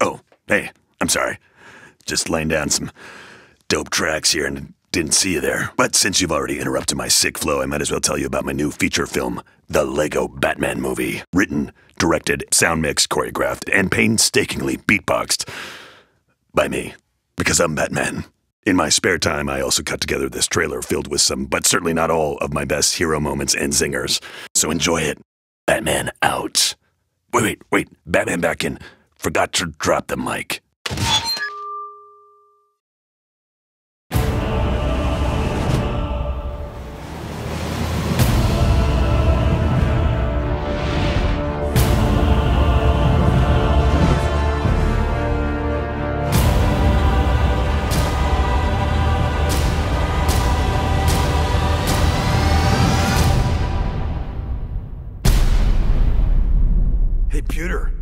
Oh, hey, I'm sorry. Just laying down some dope tracks here and didn't see you there. But since you've already interrupted my sick flow, I might as well tell you about my new feature film, The Lego Batman Movie. Written, directed, sound mixed, choreographed, and painstakingly beatboxed by me. Because I'm Batman. In my spare time, I also cut together this trailer filled with some, but certainly not all, of my best hero moments and zingers. So enjoy it. Batman out. Wait, wait, wait. Batman back in. Forgot to drop the mic. Pewter.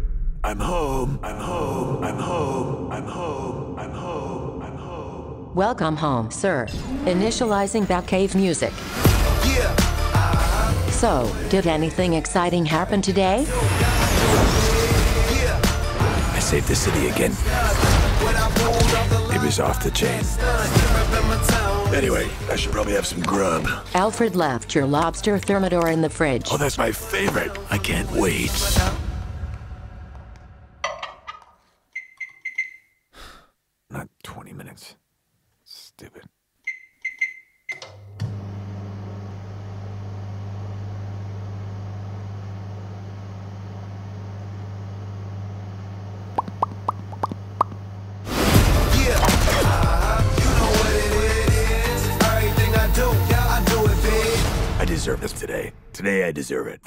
I'm home. I'm home. I'm home. I'm home. I'm home. I'm home. Welcome home, sir. Initializing Batcave music. So, did anything exciting happen today? I saved the city again. It was off the chain. Anyway, I should probably have some grub. Alfred left your lobster thermidor in the fridge. Oh, that's my favorite. I can't wait. 20. Stupid. I deserve this today. Today I deserve it.